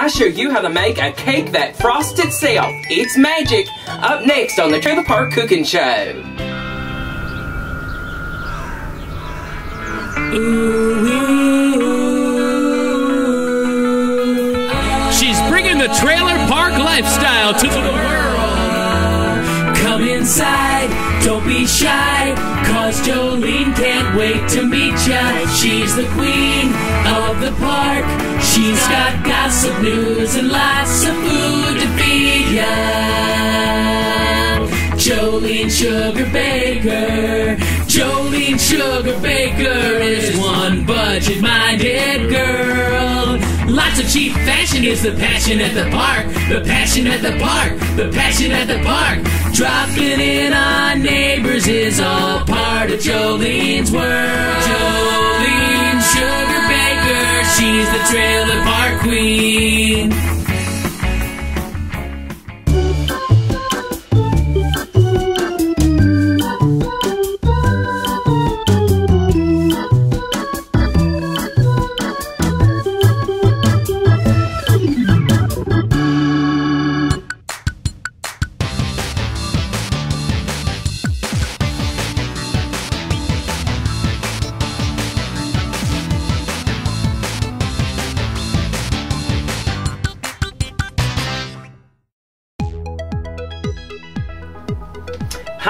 I show you how to make a cake that frosts itself. It's magic. Up next on the Trailer Park Cooking Show. She's bringing the trailer park lifestyle to the world. Come inside, don't be shy, cause Jolene can't wait to meet ya. She's the queen of the park. She's got gossip news and lots of food to feed ya. Jolene Sugarbaker. Jolene Sugarbaker is one budget minded girl. Lots of cheap fashion is the passion at the park. The passion at the park. The passion at the park. Dropping in on neighbors is all part of Jolene's world. Jolene Sugar she's the trailer park queen.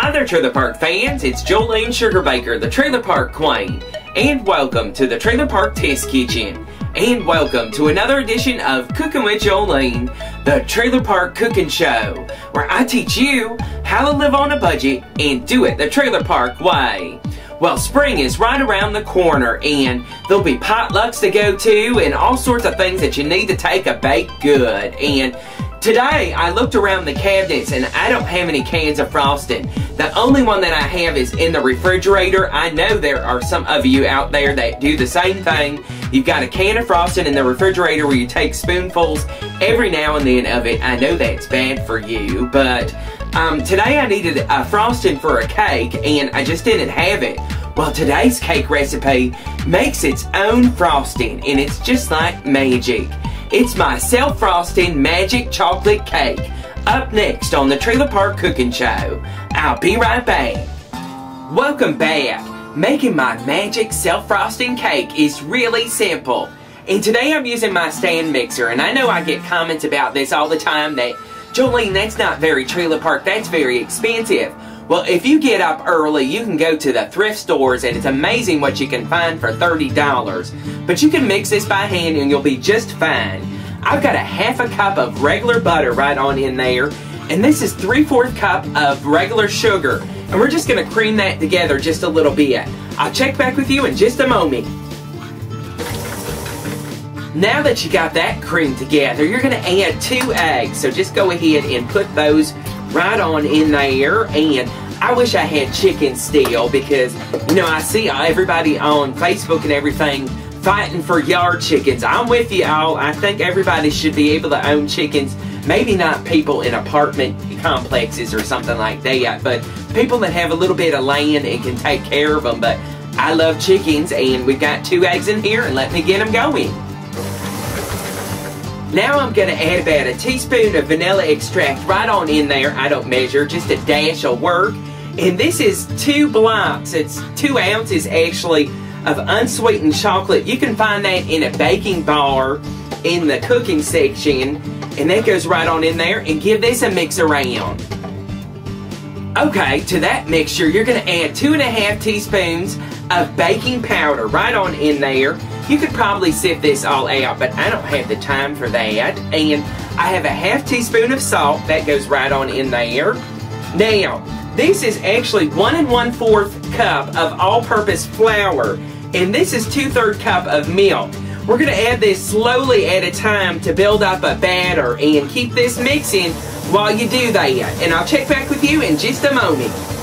Hi there, Trailer Park fans. It's Jolene Sugarbaker, the Trailer Park Queen. And welcome to the Trailer Park Test Kitchen. And welcome to another edition of Cooking with Jolene, the Trailer Park Cooking Show, where I teach you how to live on a budget and do it the Trailer Park way. Well, spring is right around the corner, and there'll be potlucks to go to and all sorts of things that you need to take a bake good. And Today, I looked around the cabinets and I don't have any cans of frosting. The only one that I have is in the refrigerator. I know there are some of you out there that do the same thing. You've got a can of frosting in the refrigerator where you take spoonfuls every now and then of it. I know that's bad for you, but um, today I needed a frosting for a cake and I just didn't have it. Well, today's cake recipe makes its own frosting and it's just like magic. It's my self-frosting magic chocolate cake. Up next on the Trailer Park Cooking Show. I'll be right back. Welcome back. Making my magic self-frosting cake is really simple. And today I'm using my stand mixer, and I know I get comments about this all the time that, Jolene, that's not very trailer park, that's very expensive. Well, if you get up early, you can go to the thrift stores and it's amazing what you can find for $30. But you can mix this by hand and you'll be just fine. I've got a half a cup of regular butter right on in there. And this is 3 4 cup of regular sugar. And we're just going to cream that together just a little bit. I'll check back with you in just a moment. Now that you got that cream together, you're going to add two eggs. So just go ahead and put those right on in there. And I wish I had chicken still because, you know, I see everybody on Facebook and everything fighting for yard chickens. I'm with you all. I think everybody should be able to own chickens. Maybe not people in apartment complexes or something like that, but people that have a little bit of land and can take care of them. But I love chickens, and we've got two eggs in here, and let me get them going. Now I'm going to add about a teaspoon of vanilla extract right on in there. I don't measure, just a dash will work. And this is two blocks, it's two ounces actually, of unsweetened chocolate. You can find that in a baking bar in the cooking section. And that goes right on in there. And give this a mix around. Okay, to that mixture, you're going to add two and a half teaspoons of baking powder right on in there. You could probably sift this all out, but I don't have the time for that. And I have a half teaspoon of salt that goes right on in there. Now, this is actually one and one fourth cup of all-purpose flour, and this is two-third cup of milk. We're going to add this slowly at a time to build up a batter and keep this mixing while you do that. And I'll check back with you in just a moment.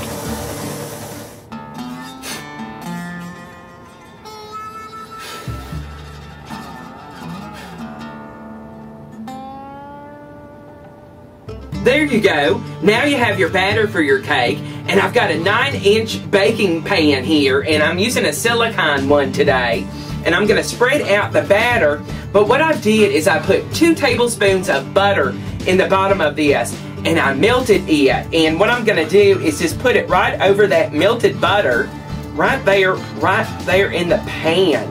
There you go. Now you have your batter for your cake. And I've got a 9-inch baking pan here, and I'm using a silicone one today. And I'm going to spread out the batter, But what I did is I put two tablespoons of butter in the bottom of this and I melted it. And what I'm gonna do is just put it right over that melted butter, right there, right there in the pan.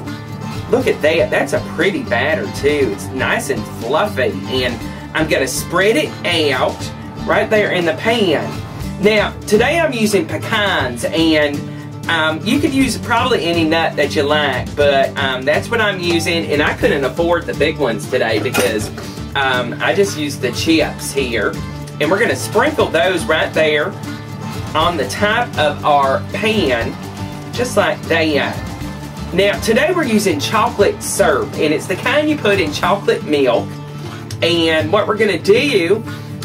Look at that, that's a pretty batter too. It's nice and fluffy. And I'm gonna spread it out right there in the pan. Now, today I'm using pecans and um, you could use probably any nut that you like, but um, that's what I'm using, and I couldn't afford the big ones today because um, I just used the chips here. And we're gonna sprinkle those right there on the top of our pan, just like that. Now, today we're using chocolate syrup, and it's the kind you put in chocolate milk. And what we're gonna do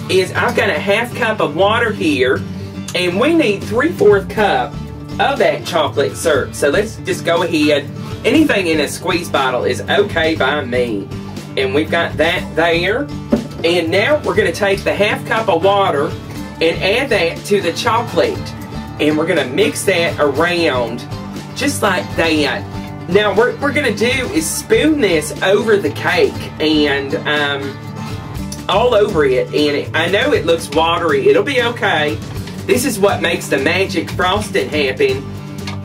is I've got a half cup of water here, and we need three-fourth cup of that chocolate syrup. So let's just go ahead. Anything in a squeeze bottle is okay by me. And we've got that there. And now we're going to take the half cup of water and add that to the chocolate. And we're going to mix that around just like that. Now what we're to do is spoon this over the cake and um, all over it. And it, I know it looks watery. It'll be okay. This is what makes the magic frosting happen.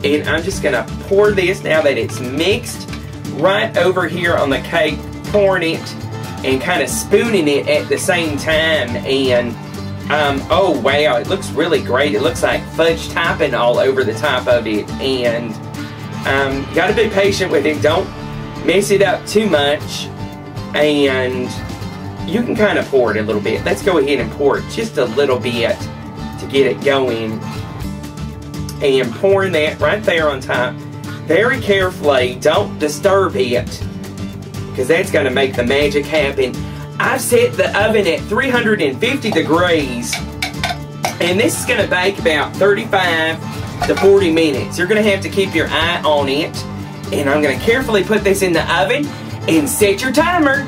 And I'm just gonna pour this now that it's mixed right over here on the cake, pouring it and kind of spooning it at the same time. And um, oh wow, it looks really great. It looks like fudge topping all over the top of it. And um, you gotta be patient with it. Don't mess it up too much. And you can kind of pour it a little bit. Let's go ahead and pour it just a little bit to get it going. And pouring that right there on top. Very carefully, don't disturb it because that's going to make the magic happen. I've set the oven at 350 degrees and this is going to bake about 35 to 40 minutes. You're to have to keep your eye on it and I'm to carefully put this in the oven and set your timer.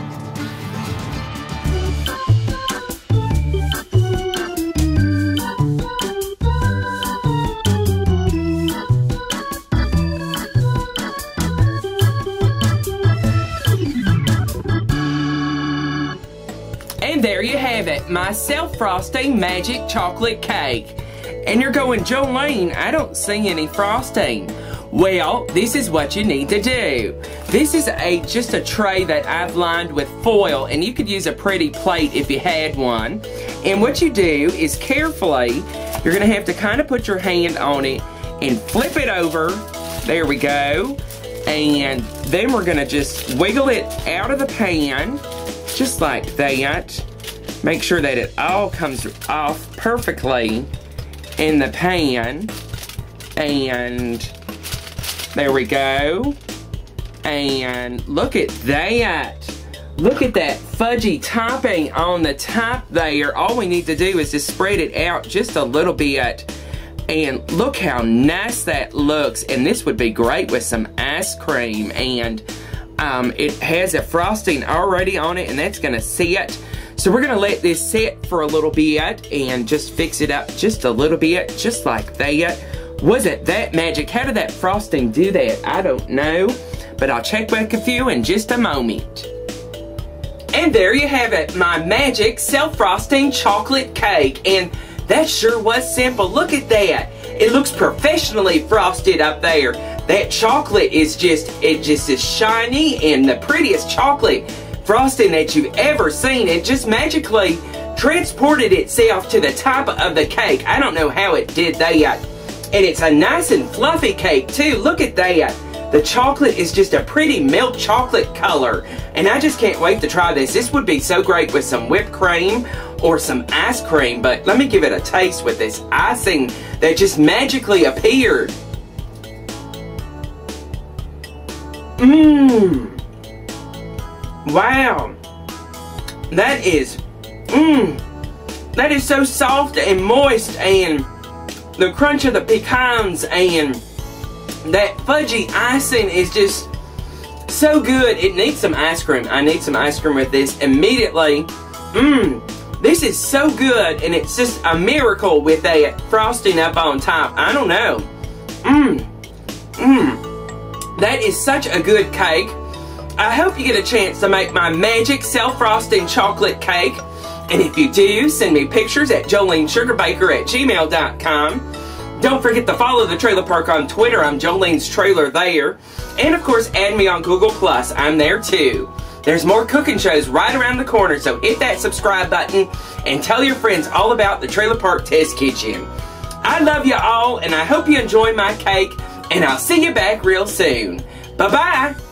And there you have it, my self-frosting magic chocolate cake. And you're going, Jolene, I don't see any frosting. Well, this is what you need to do. This is a just a tray that I've lined with foil, and you could use a pretty plate if you had one. And what you do is carefully, you're gonna have to kind of put your hand on it and flip it over. There we go. And then we're gonna just wiggle it out of the pan, just like that. Make sure that it all comes off perfectly in the pan. And there we go. And look at that. Look at that fudgy topping on the top there. All we need to do is just spread it out just a little bit. And look how nice that looks. And this would be great with some ice cream. And um, it has a frosting already on it and that's gonna set. So we're gonna let this set for a little bit and just fix it up just a little bit, just like that. Wasn't that magic? How did that frosting do that? I don't know, but I'll check back with you in just a moment. And there you have it, my magic self-frosting chocolate cake. And that sure was simple. Look at that. It looks professionally frosted up there. That chocolate is just, it just is shiny and the prettiest chocolate frosting that you've ever seen. It just magically transported itself to the top of the cake. I don't know how it did that. And it's a nice and fluffy cake too. Look at that. The chocolate is just a pretty milk chocolate color. And I just can't wait to try this. This would be so great with some whipped cream or some ice cream. But let me give it a taste with this icing that just magically appeared. Mmm. Wow. That is, mmm. That is so soft and moist and the crunch of the pecans and that fudgy icing is just so good. It needs some ice cream. I need some ice cream with this immediately. Mmm. This is so good and it's just a miracle with that frosting up on top. I don't know. Mmm. Mmm. That is such a good cake. I hope you get a chance to make my magic self-frosting chocolate cake. And if you do, send me pictures at jolenesugarbaker at gmail.com. Don't forget to follow the Trailer Park on Twitter. I'm Jolene's Trailer there. And of course, add me on Google Plus. I'm there too. There's more cooking shows right around the corner, so hit that subscribe button and tell your friends all about the Trailer Park Test Kitchen. I love you all, and I hope you enjoy my cake, and I'll see you back real soon. Bye-bye.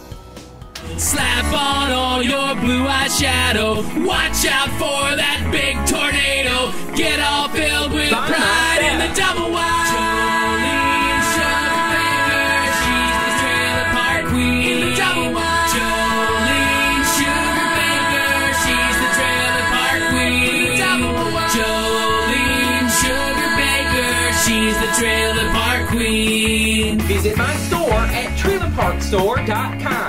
Slap on all your blue eyeshadow. Watch out for that big tornado. Get all filled with Bye, pride in the double wide. Jolene Sugarbaker, she's the trailer park queen. In the double wide. Jolene Sugarbaker, she's the trailer park queen. In the double wide. Jolene Sugarbaker, she's the trailer park queen. Visit my store at trailerparkstore.com.